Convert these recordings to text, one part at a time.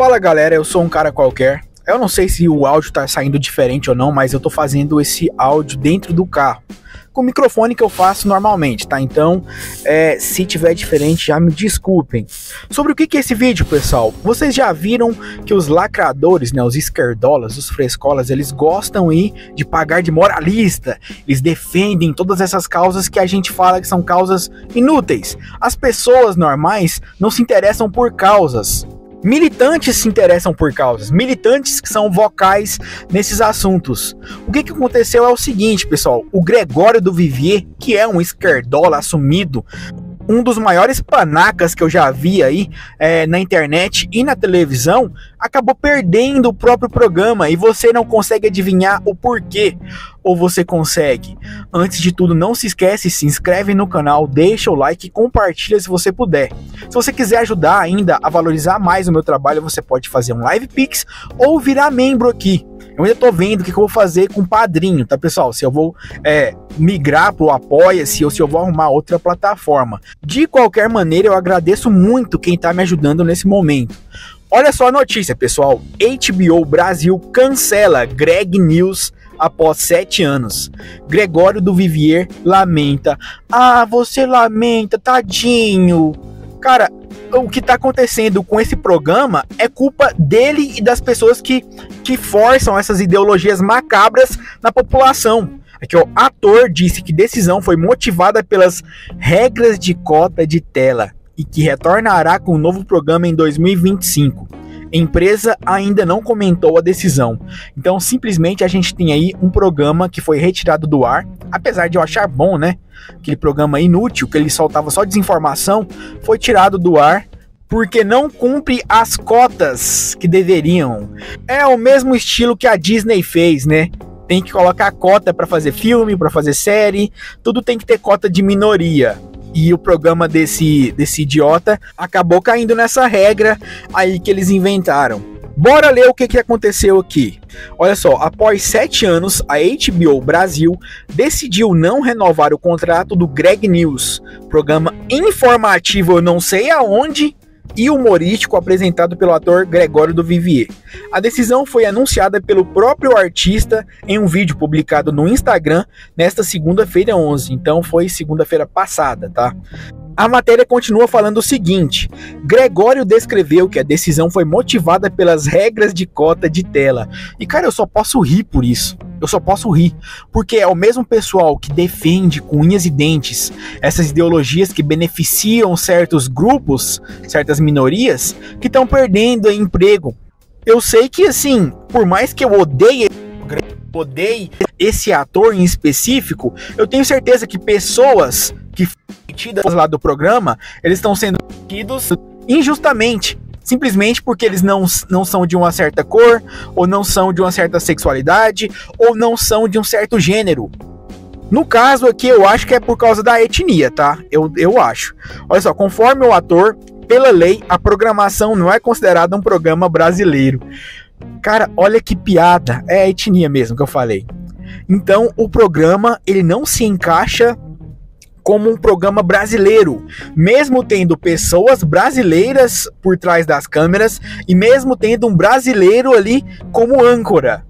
Fala galera, eu sou um cara qualquer. Eu não sei se o áudio tá saindo diferente ou não, mas eu tô fazendo esse áudio dentro do carro. Com o microfone que eu faço normalmente, tá? Então, é, se tiver diferente, já me desculpem. Sobre o que, que é esse vídeo, pessoal? Vocês já viram que os lacradores, né, os esquerdolas, os frescolas, eles gostam aí de pagar de moralista. Eles defendem todas essas causas que a gente fala que são causas inúteis. As pessoas normais não se interessam por causas. Militantes se interessam por causas, militantes que são vocais nesses assuntos. O que, que aconteceu é o seguinte, pessoal: o Gregório do Vivier, que é um esquerdola assumido, um dos maiores panacas que eu já vi aí é, na internet e na televisão, acabou perdendo o próprio programa e você não consegue adivinhar o porquê. Ou você consegue? Antes de tudo, não se esquece, se inscreve no canal, deixa o like e compartilha se você puder. Se você quiser ajudar ainda a valorizar mais o meu trabalho, você pode fazer um live pix ou virar membro aqui. Eu ainda tô vendo o que, que eu vou fazer com o padrinho, tá, pessoal? Se eu vou é, migrar pro Apoia-se ou se eu vou arrumar outra plataforma. De qualquer maneira, eu agradeço muito quem tá me ajudando nesse momento. Olha só a notícia, pessoal. HBO Brasil cancela Greg News após sete anos. Gregório do Vivier lamenta. Ah, você lamenta, tadinho. Cara, o que está acontecendo com esse programa é culpa dele e das pessoas que, que forçam essas ideologias macabras na população. Aqui, o ator disse que decisão foi motivada pelas regras de cota de tela e que retornará com um novo programa em 2025. Empresa ainda não comentou a decisão. Então, simplesmente a gente tem aí um programa que foi retirado do ar, apesar de eu achar bom, né? Aquele programa inútil que ele soltava só desinformação, foi tirado do ar porque não cumpre as cotas que deveriam. É o mesmo estilo que a Disney fez, né? Tem que colocar cota para fazer filme, para fazer série, tudo tem que ter cota de minoria e o programa desse, desse idiota acabou caindo nessa regra aí que eles inventaram. Bora ler o que, que aconteceu aqui. Olha só, após sete anos, a HBO Brasil decidiu não renovar o contrato do Greg News, programa informativo, eu não sei aonde, e humorístico apresentado pelo ator Gregório do Vivier. A decisão foi anunciada pelo próprio artista em um vídeo publicado no Instagram nesta segunda-feira 11, então foi segunda-feira passada, tá? A matéria continua falando o seguinte: Gregório descreveu que a decisão foi motivada pelas regras de cota de tela. E cara, eu só posso rir por isso. Eu só posso rir, porque é o mesmo pessoal que defende com unhas e dentes essas ideologias que beneficiam certos grupos, certas minorias, que estão perdendo emprego. Eu sei que assim, por mais que eu odeie odeie esse ator em específico, eu tenho certeza que pessoas que metidas lá do programa, eles estão sendo tidos injustamente. Simplesmente porque eles não, não são de uma certa cor, ou não são de uma certa sexualidade, ou não são de um certo gênero. No caso aqui, eu acho que é por causa da etnia, tá? Eu, eu acho. Olha só, conforme o ator, pela lei, a programação não é considerada um programa brasileiro. Cara, olha que piada. É a etnia mesmo que eu falei. Então, o programa, ele não se encaixa como um programa brasileiro, mesmo tendo pessoas brasileiras por trás das câmeras e mesmo tendo um brasileiro ali como âncora.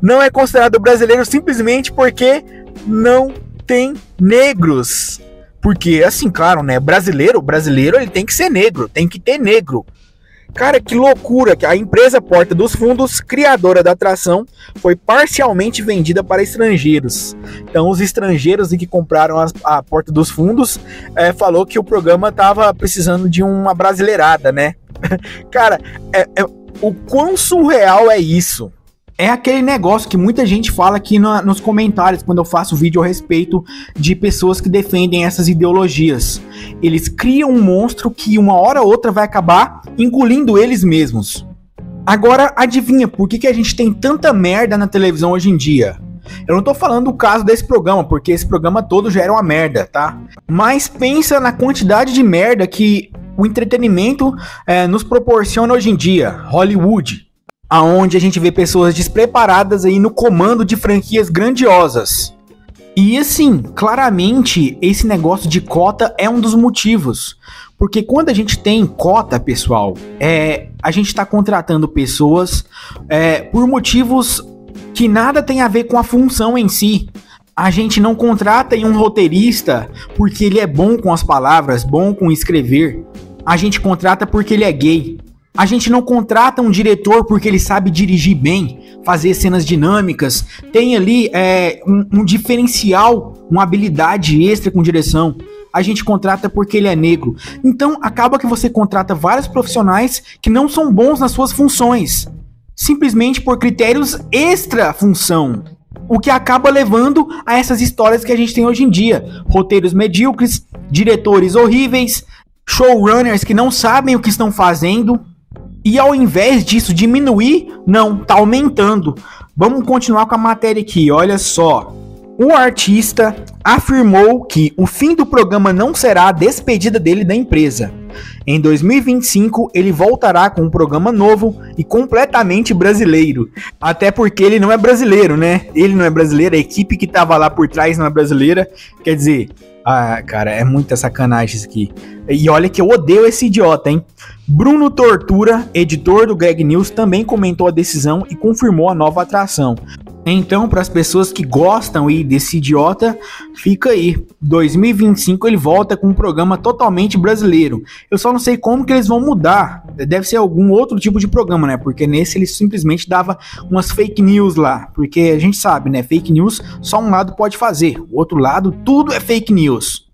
Não é considerado brasileiro simplesmente porque não tem negros. Porque, assim, claro, né? Brasileiro, brasileiro ele tem que ser negro, tem que ter negro. Cara, que loucura que a empresa Porta dos Fundos, criadora da atração, foi parcialmente vendida para estrangeiros. Então, os estrangeiros que compraram a, a Porta dos Fundos é, falou que o programa estava precisando de uma brasileirada, né? Cara, é, é, o quão surreal é isso? É aquele negócio que muita gente fala aqui no, nos comentários quando eu faço vídeo a respeito de pessoas que defendem essas ideologias. Eles criam um monstro que uma hora ou outra vai acabar engolindo eles mesmos. Agora, adivinha por que, que a gente tem tanta merda na televisão hoje em dia? Eu não tô falando do caso desse programa, porque esse programa todo já era uma merda, tá? Mas pensa na quantidade de merda que o entretenimento é, nos proporciona hoje em dia. Hollywood, aonde a gente vê pessoas despreparadas aí no comando de franquias grandiosas. E assim, claramente, esse negócio de cota é um dos motivos. Porque quando a gente tem cota, pessoal, é, a gente está contratando pessoas é, por motivos que nada tem a ver com a função em si. A gente não contrata um roteirista porque ele é bom com as palavras, bom com escrever. A gente contrata porque ele é gay. A gente não contrata um diretor porque ele sabe dirigir bem, fazer cenas dinâmicas, tem ali é, um, um diferencial, uma habilidade extra com direção. A gente contrata porque ele é negro. Então acaba que você contrata vários profissionais que não são bons nas suas funções, simplesmente por critérios extra função. O que acaba levando a essas histórias que a gente tem hoje em dia: roteiros medíocres, diretores horríveis, showrunners que não sabem o que estão fazendo, e ao invés disso diminuir, não, tá aumentando. Vamos continuar com a matéria aqui, olha só. O artista afirmou que o fim do programa não será a despedida dele da empresa. Em 2025, ele voltará com um programa novo e completamente brasileiro. Até porque ele não é brasileiro, né? Ele não é brasileiro, a equipe que tava lá por trás não é brasileira. Quer dizer, ah, cara, é muita sacanagem isso aqui. E olha que eu odeio esse idiota, hein? Bruno Tortura, editor do Greg News, também comentou a decisão e confirmou a nova atração. Então, para as pessoas que gostam aí desse idiota, fica aí. 2025 ele volta com um programa totalmente brasileiro. Eu só não sei como que eles vão mudar. Deve ser algum outro tipo de programa, né? Porque nesse ele simplesmente dava umas fake news lá. Porque a gente sabe, né? Fake news só um lado pode fazer. O outro lado, tudo é fake news.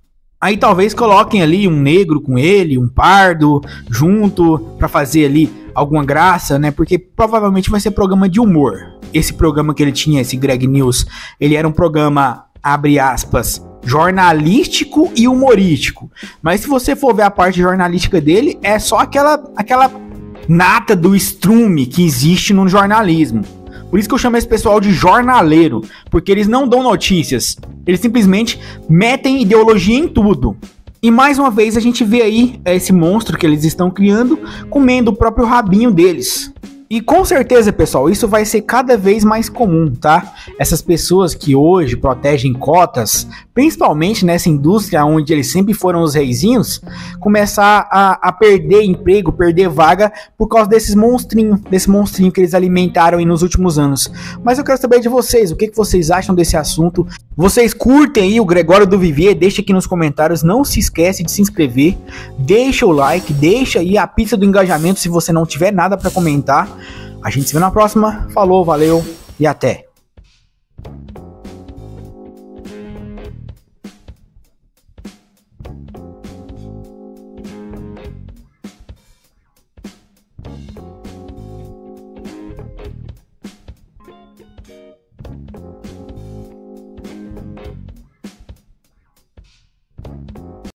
Aí talvez coloquem ali um negro com ele, um pardo junto para fazer ali alguma graça, né? Porque provavelmente vai ser programa de humor esse programa que ele tinha, esse Greg News, ele era um programa, abre aspas, jornalístico e humorístico. Mas se você for ver a parte jornalística dele, é só aquela, aquela nata do estrume que existe no jornalismo. Por isso que eu chamo esse pessoal de jornaleiro, porque eles não dão notícias, eles simplesmente metem ideologia em tudo. E mais uma vez a gente vê aí esse monstro que eles estão criando comendo o próprio rabinho deles. E com certeza, pessoal, isso vai ser cada vez mais comum, tá? Essas pessoas que hoje protegem cotas, principalmente nessa indústria onde eles sempre foram os reizinhos, começar a, a perder emprego, perder vaga por causa desses monstrinhos, desse monstrinho que eles alimentaram aí nos últimos anos. Mas eu quero saber de vocês, o que, que vocês acham desse assunto? Vocês curtem aí o Gregório do Vivier? Deixa aqui nos comentários, não se esquece de se inscrever, deixa o like, deixa aí a pizza do engajamento se você não tiver nada para comentar. A gente se vê na próxima. Falou, valeu e até.